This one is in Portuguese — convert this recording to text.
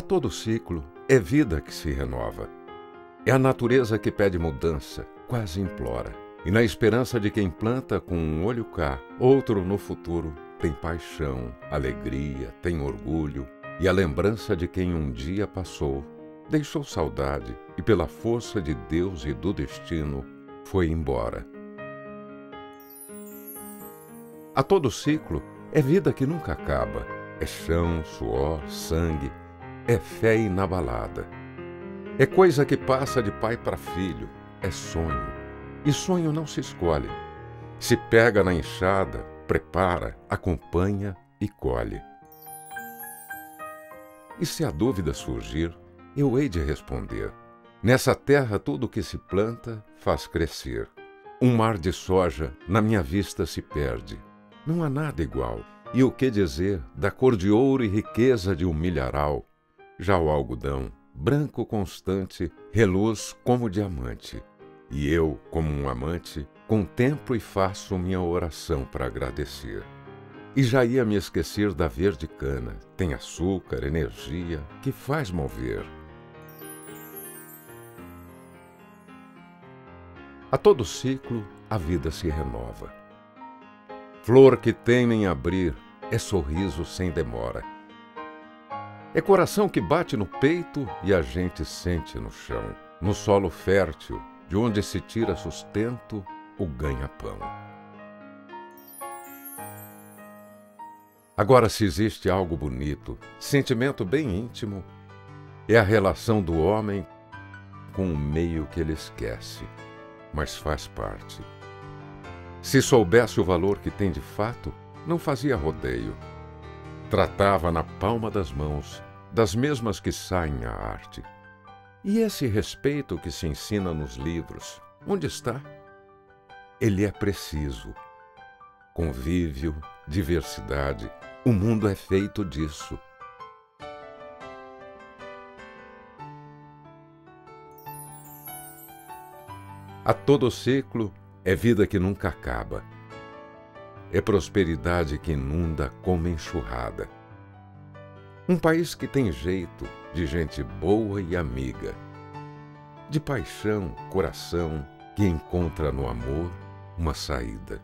A todo ciclo é vida que se renova. É a natureza que pede mudança, quase implora. E na esperança de quem planta com um olho cá, outro no futuro, tem paixão, alegria, tem orgulho e a lembrança de quem um dia passou, deixou saudade e, pela força de Deus e do destino, foi embora. A todo ciclo é vida que nunca acaba, é chão, suor, sangue, é fé inabalada. É coisa que passa de pai para filho, é sonho. E sonho não se escolhe. Se pega na enxada, prepara, acompanha e colhe. E se a dúvida surgir, eu hei de responder. Nessa terra tudo que se planta faz crescer. Um mar de soja na minha vista se perde. Não há nada igual. E o que dizer da cor de ouro e riqueza de um milharal? Já o algodão, branco constante, reluz como diamante. E eu, como um amante, contemplo e faço minha oração para agradecer. E já ia me esquecer da verde cana, tem açúcar, energia, que faz mover. A todo ciclo, a vida se renova. Flor que tem em abrir é sorriso sem demora. É coração que bate no peito e a gente sente no chão, no solo fértil, de onde se tira sustento o ganha-pão. Agora, se existe algo bonito, sentimento bem íntimo, é a relação do homem com o meio que ele esquece, mas faz parte. Se soubesse o valor que tem de fato, não fazia rodeio. Tratava na palma das mãos, das mesmas que saem a arte. E esse respeito que se ensina nos livros, onde está? Ele é preciso. Convívio, diversidade, o mundo é feito disso. A todo ciclo é vida que nunca acaba. É prosperidade que inunda como enxurrada um país que tem jeito de gente boa e amiga, de paixão, coração, que encontra no amor uma saída.